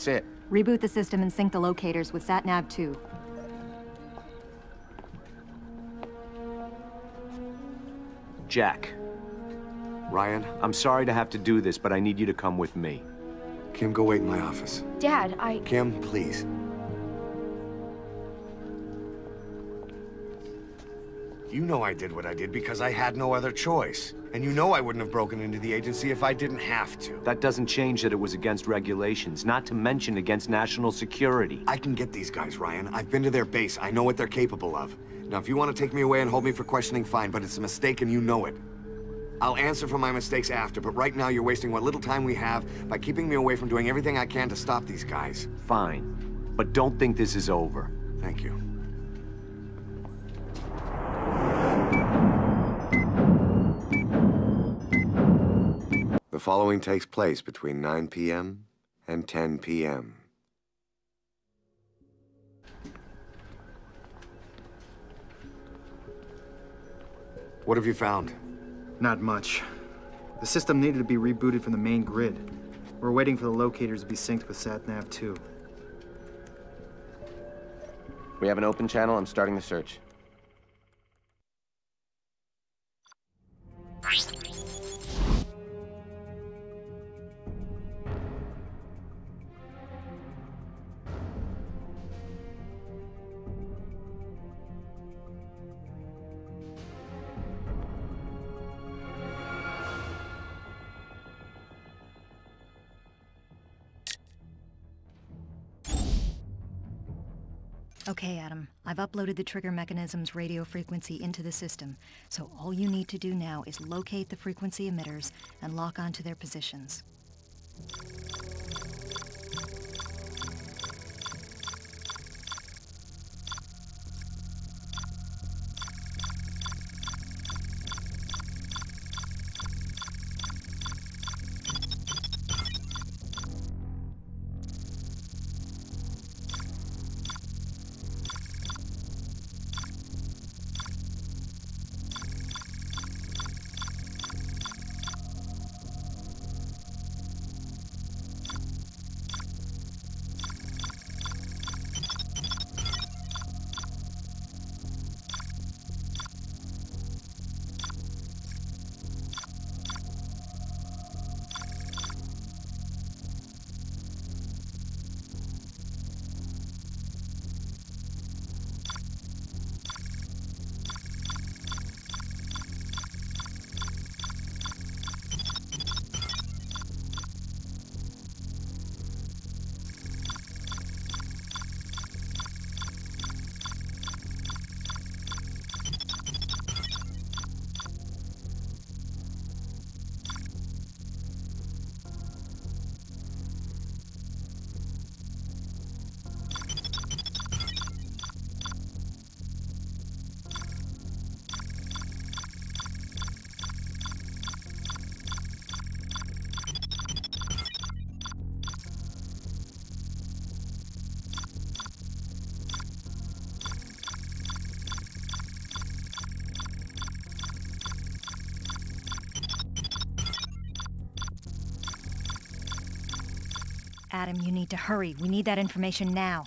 That's it. Reboot the system and sync the locators with SatNav 2. Jack, Ryan, I'm sorry to have to do this, but I need you to come with me. Kim, go wait in my office. Dad, I... Kim, please. You know I did what I did because I had no other choice. And you know I wouldn't have broken into the agency if I didn't have to. That doesn't change that it was against regulations, not to mention against national security. I can get these guys, Ryan. I've been to their base. I know what they're capable of. Now, if you want to take me away and hold me for questioning, fine, but it's a mistake and you know it. I'll answer for my mistakes after, but right now you're wasting what little time we have by keeping me away from doing everything I can to stop these guys. Fine. But don't think this is over. Thank you. The following takes place between 9 p.m. and 10 p.m. What have you found? Not much. The system needed to be rebooted from the main grid. We're waiting for the locators to be synced with SatNav 2. We have an open channel. I'm starting the search. Okay, Adam. I've uploaded the trigger mechanism's radio frequency into the system, so all you need to do now is locate the frequency emitters and lock onto their positions. Adam, you need to hurry. We need that information now.